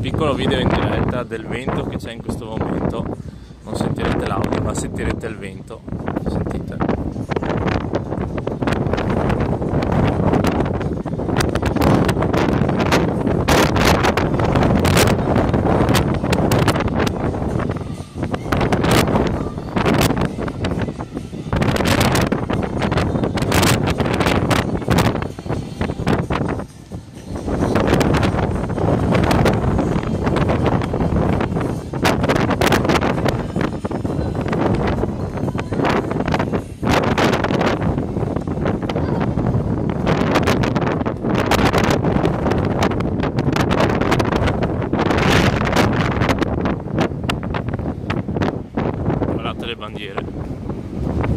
piccolo video in diretta del vento che c'è in questo momento. Non sentirete l'audio ma sentirete il vento. Sentite bandiere.